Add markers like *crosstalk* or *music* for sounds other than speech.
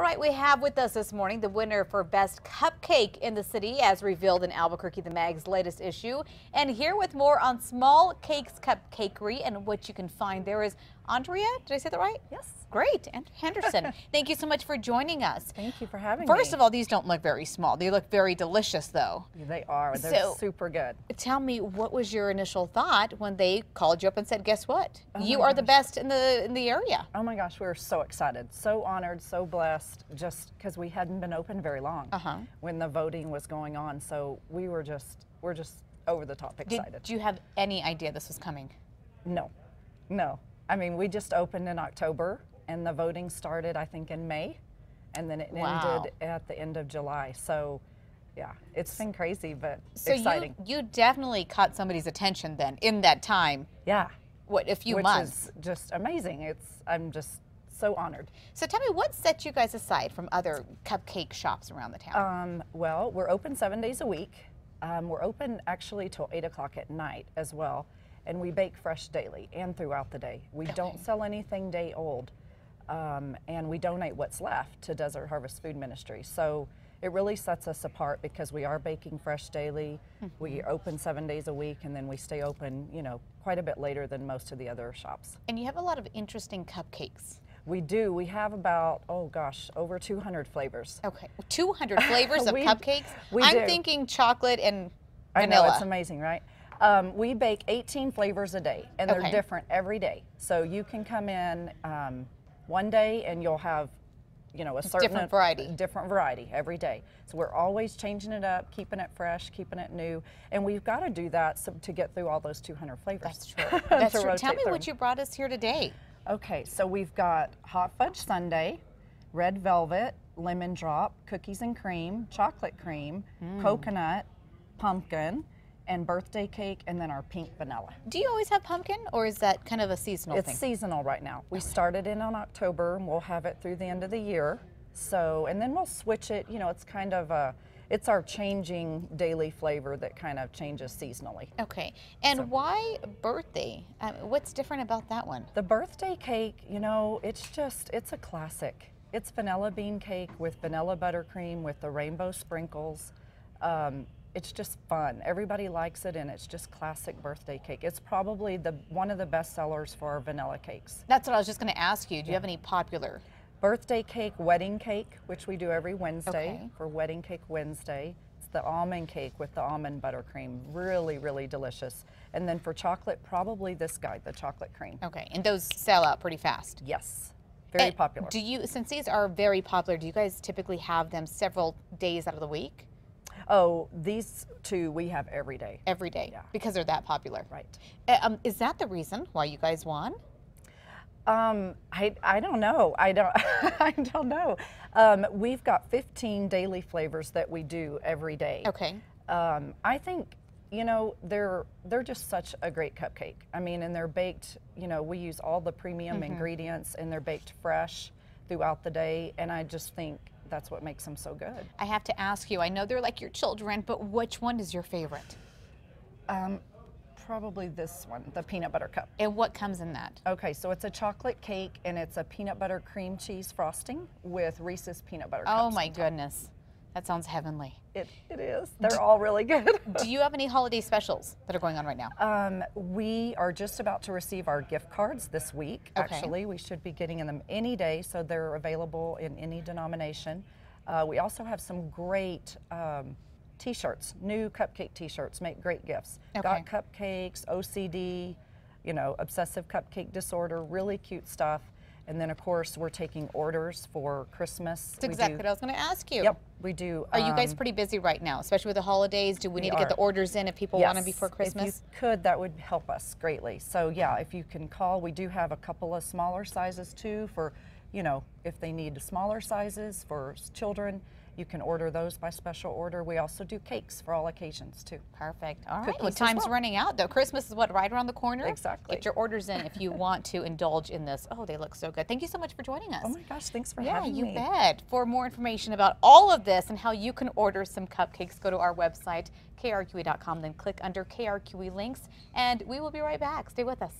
All right, we have with us this morning the winner for Best Cupcake in the City as revealed in Albuquerque the Mag's latest issue. And here with more on Smallcakes Cupcakery and what you can find there is Andrea. Did I say that right? Yes. Great. And Henderson, *laughs* thank you so much for joining us. Thank you for having First me. First of all, these don't look very small. They look very delicious though. They are. They're So- super good. Tell me, what was your initial thought when they called you up and said, guess what? Oh you are the best in the in the area. Oh my gosh, we were so excited, so honored, so blessed, just because we hadn't been open very long Uh-huh. when the voting was going on. So we were just, we're just over the top excited. Did excited. you have any idea this was coming? no, no. I mean, we just opened in October, and the voting started, I think, in May, and then it Wow. ended at the end of July. So, yeah, it's been crazy, but So exciting. you you definitely caught somebody's attention then in that time. yeah, What a few which months. is just amazing. It's I'm just so honored. So tell me what set you guys aside from other cupcake shops around the town? Um, well, we're open seven days a week. Um, we're open actually till eight o'clock at night as well, and we bake fresh daily and throughout the day. We don't sell anything day old, um, and we donate what's left to Desert Harvest Food Ministry. So it really sets us apart because we are baking fresh daily. We open seven days a week, and then we stay open, you know, quite a bit later than most of the other shops. and you have a lot of interesting cupcakes. We do. We have about oh gosh, over 200 flavors. Okay, 200 flavors *laughs* of We- cupcakes. we I'm do. thinking chocolate and I vanilla. know it's amazing, right? Um, we bake 18 flavors a day, and they're Okay. different every day. So you can come in um, one day, and you'll have, you know, a certain different variety. different variety every day. So we're always changing it up, keeping it fresh, keeping it new, and we've got to do that so, to get through all those 200 flavors. That's true. *laughs* That's true. Tell me through what you brought us here today. Okay, so we've got hot fudge sundae, red velvet, lemon drop, cookies and cream, chocolate cream, Mm. coconut, pumpkin, and birthday cake, and then our pink vanilla. Do you always have pumpkin, or is that kind of a seasonal It's thing? It's seasonal right now. We started in on October, and we'll have it through the end of the year. So, and then we'll switch it. You know, it's kind of a, it's our changing daily flavor that kind of changes seasonally. Okay, and why birthday? Um, what's different about that one? The birthday cake, you know, it's just, it's a classic. It's vanilla bean cake with vanilla buttercream with the rainbow sprinkles. Um, it's just fun. Everybody likes it, and it's just classic birthday cake. It's probably the one of the best sellers for our vanilla cakes. That's what I was just going to ask you. Do you have any popular? Birthday cake, wedding cake, which we do every Wednesday Okay. for Wedding Cake Wednesday. It's the almond cake with the almond buttercream. Really, really delicious. And then for chocolate, probably this guy, the chocolate cream. Okay, and those sell out pretty fast. Yes, very And popular. Do you, since these are very popular, do you guys typically have them several days out of the week, Oh, these two we have every day. every day, Yeah. because they're that popular? Right. Uh, Um, is that the reason why you guys won? Um, I, I don't know. I don't *laughs* I don't know. Um, we've got 15 daily flavors that we do every day. Okay. Um, I think you know they're they're just such a great cupcake. I mean, and they're baked. You know, we use all the premium ingredients, and they're baked fresh throughout the day. And I just think that's what makes them so good. I have to ask you. I know they're like your children, but which one is your favorite? Um, probably this one, the peanut butter cup. And what comes in that? Okay, so it's a chocolate cake and it's a peanut butter cream cheese frosting with Reese's peanut butter Oh my goodness, that sounds heavenly. It, it is. They're all really good. *laughs* Do you have any holiday specials that are going on right now? um, we are just about to receive our gift cards this week. Okay. Actually, we should be getting them any day, so they're available in any denomination. Uh, we also have some great um, T-shirts, new cupcake T-shirts. Make great gifts. Okay. Got cupcakes, OCD, you know, obsessive cupcake disorder. Really cute stuff. And then, of course, we're taking orders for Christmas. That's We exactly do- what I was going to ask you. Yep, we do. Are you guys um, pretty busy right now, especially with the holidays? Do we, we need to get the orders in if people want them Yes, before If Christmas? you could, that would help us greatly. So yeah, if you can call, we do have a couple of smaller sizes too for, you know, if they need smaller sizes for children, you can order those by special order. We also do cakes for all occasions too. Perfect. All right. Well, time's well. running out though. Christmas is what right around the corner. Exactly. Get your orders in if you want to indulge in this. Oh, they look so good. Thank you so much for joining us. Oh my gosh, thanks for yeah, having me. Yeah, you bet. For more information about all of this and how you can order some cupcakes, go to our website, krqe.com, then click under KRQE links, and we will be right back. Stay with us.